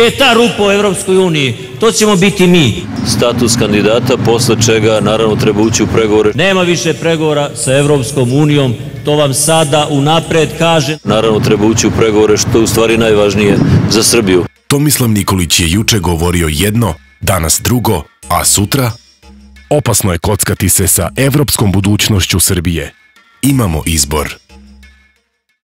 E, ta rupa u Evropskoj uniji, to ćemo biti mi. Status kandidata, posle čega naravno treba ući u pregovore. Nema više pregovora sa Evropskom unijom, to vam sada unapred kaže. Naravno treba ući u pregovore što je u stvari najvažnije za Srbiju. Tomislav Nikolić je juče govorio jedno, danas drugo, a sutra? Opasno je kockati se sa evropskom budućnošću Srbije. Imamo izbor.